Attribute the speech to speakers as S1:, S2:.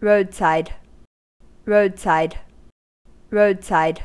S1: roadside. Roadside. Roadside.